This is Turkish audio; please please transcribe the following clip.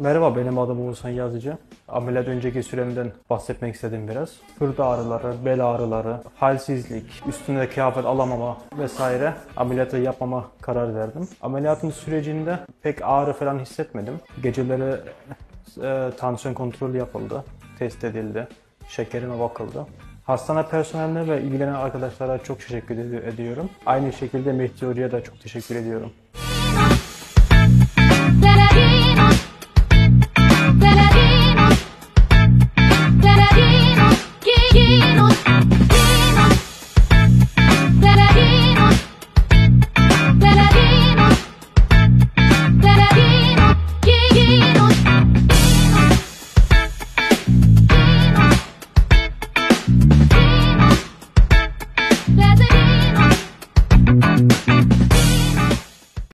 Merhaba benim adım Oğuzhan Yazıcı. Ameliyat önceki süremden bahsetmek istedim biraz. Sırt ağrıları, bel ağrıları, halsizlik, üstünde kıyafet alamama vesaire ameliyatı yapmama karar verdim. Ameliyatın sürecinde pek ağrı falan hissetmedim. Geceleri e, tansiyon kontrolü yapıldı, test edildi, şekerime bakıldı. Hastane personeline ve ilgilenen arkadaşlara çok teşekkür ediyorum. Aynı şekilde Mehdi Hoca'ya da çok teşekkür ediyorum.